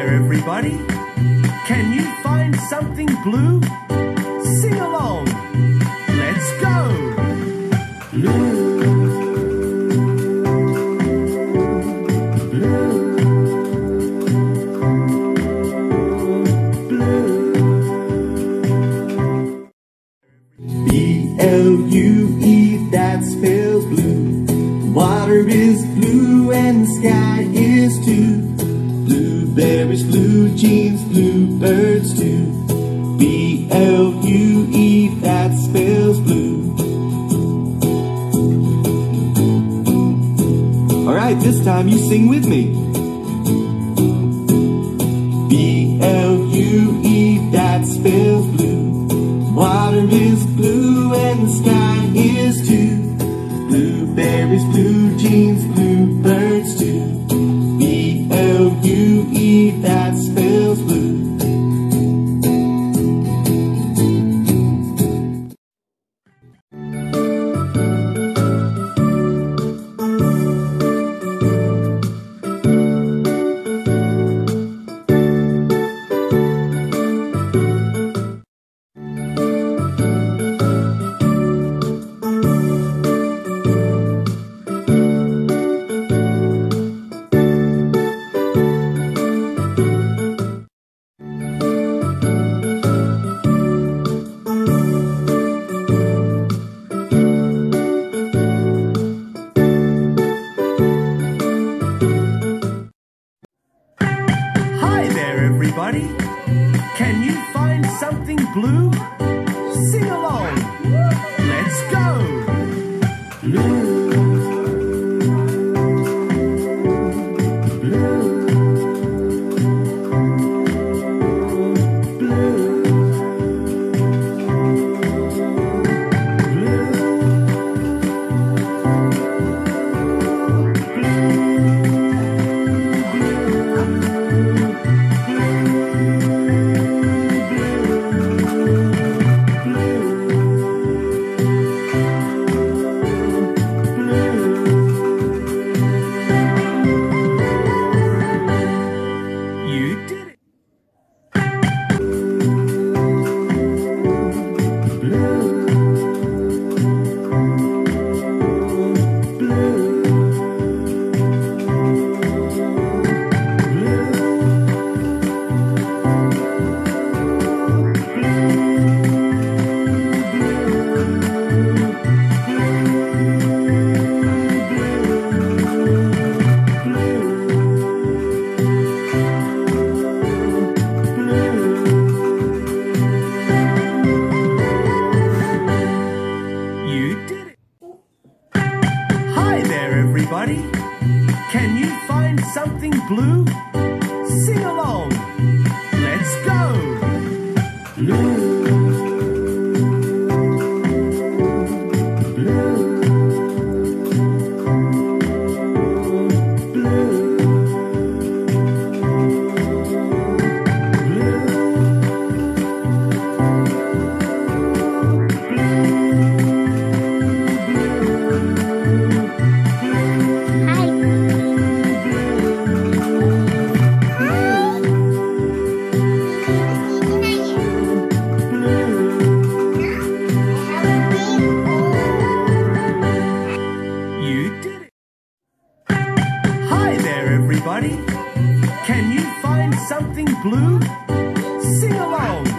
there, everybody. Can you find something blue? Sing along. Let's go. Blue. Blue. That spells blue. Water is blue and sky is. Blue jeans, blue birds too. B L U E, that spells blue. Alright, this time you sing with me. That something blue? Everybody. Can you find something blue? Can you find something blue? Sing along.